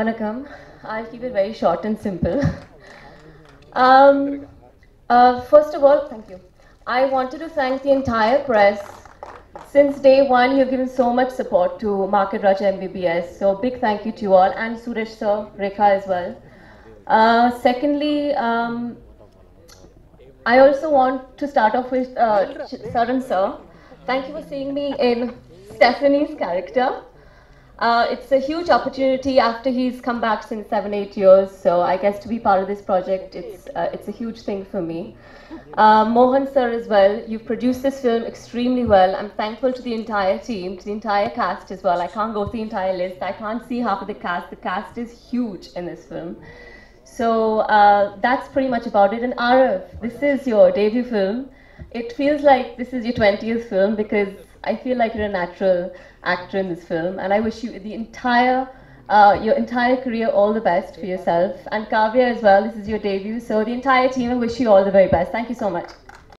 Vanakkam. I'll keep it very short and simple. um, uh, first of all, thank you. I wanted to thank the entire press. Since day one, you've given so much support to Market Raja MBBS. So big thank you to you all and Suresh sir, Rekha as well. Uh, secondly, um, I also want to start off with uh, Saran sir. Thank you for seeing me in Stephanie's character. Uh, it's a huge opportunity after he's come back since seven, eight years. So I guess to be part of this project, it's uh, it's a huge thing for me. Uh, Mohan sir as well. You've produced this film extremely well. I'm thankful to the entire team, to the entire cast as well. I can't go through the entire list. I can't see half of the cast. The cast is huge in this film. So uh, that's pretty much about it. And Arav, this is your debut film. It feels like this is your 20th film because I feel like you're a natural actor in this film. And I wish you the entire, uh, your entire career all the best for yourself. And Kavya as well, this is your debut. So the entire team, I wish you all the very best. Thank you so much.